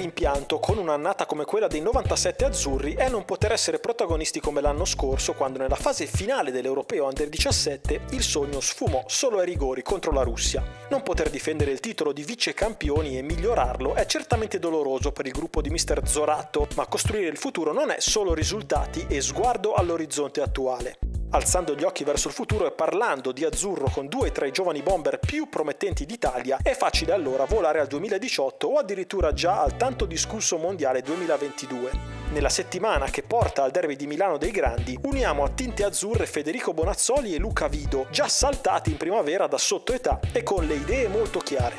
rimpianto con un'annata come quella dei 97 azzurri è non poter essere protagonisti come l'anno scorso quando nella fase finale dell'Europeo Under 17 il sogno sfumò solo ai rigori contro la Russia. Non poter difendere il titolo di vice campioni e migliorarlo è certamente doloroso per il gruppo di Mister Zorato, ma costruire il futuro non è solo risultati e sguardo all'orizzonte attuale. Alzando gli occhi verso il futuro e parlando di azzurro con due tra i giovani bomber più promettenti d'Italia, è facile allora volare al 2018 o addirittura già al tanto discusso mondiale 2022. Nella settimana che porta al derby di Milano dei Grandi, uniamo a tinte azzurre Federico Bonazzoli e Luca Vido, già saltati in primavera da sottoetà e con le idee molto chiare.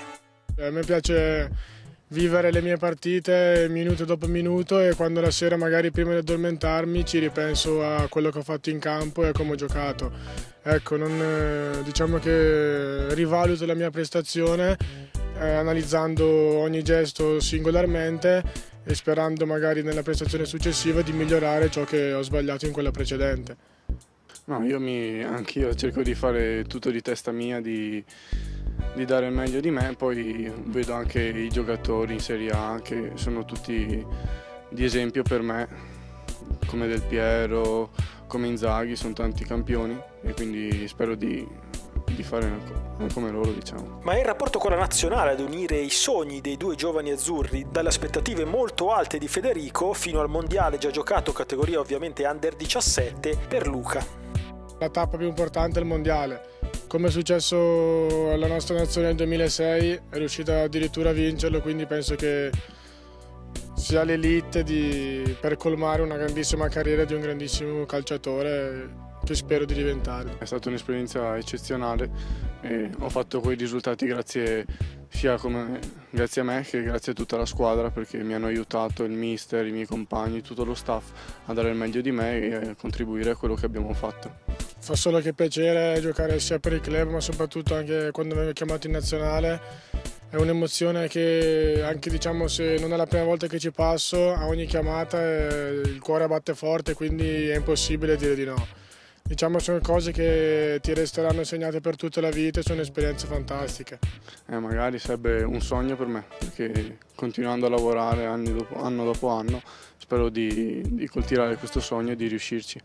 A me piace vivere le mie partite minuto dopo minuto e quando la sera magari prima di addormentarmi ci ripenso a quello che ho fatto in campo e a come ho giocato. Ecco, non, eh, diciamo che rivaluto la mia prestazione eh, analizzando ogni gesto singolarmente e sperando magari nella prestazione successiva di migliorare ciò che ho sbagliato in quella precedente. No, io mi, anch'io cerco di fare tutto di testa mia, di, di, dare il meglio di me, poi vedo anche i giocatori in Serie A che sono tutti di esempio per me, come Del Piero, come Inzaghi, sono tanti campioni e quindi spero di, di fare come loro diciamo. Ma è il rapporto con la nazionale ad unire i sogni dei due giovani azzurri, dalle aspettative molto alte di Federico fino al mondiale già giocato categoria ovviamente under 17 per Luca. La tappa più importante è il mondiale. Come è successo alla nostra nazione nel 2006, è riuscita addirittura a vincerlo, quindi penso che sia l'elite per colmare una grandissima carriera di un grandissimo calciatore che spero di diventare. È stata un'esperienza eccezionale e ho fatto quei risultati grazie sia come, grazie a me che grazie a tutta la squadra perché mi hanno aiutato il mister, i miei compagni, tutto lo staff a dare il meglio di me e a contribuire a quello che abbiamo fatto. Fa solo che piacere giocare sia per il club ma soprattutto anche quando vengo chiamato in nazionale. È un'emozione che anche diciamo, se non è la prima volta che ci passo, a ogni chiamata eh, il cuore batte forte quindi è impossibile dire di no. Diciamo sono cose che ti resteranno segnate per tutta la vita e sono esperienze fantastiche. Eh, magari sarebbe un sogno per me, perché continuando a lavorare dopo, anno dopo anno spero di, di coltivare questo sogno e di riuscirci.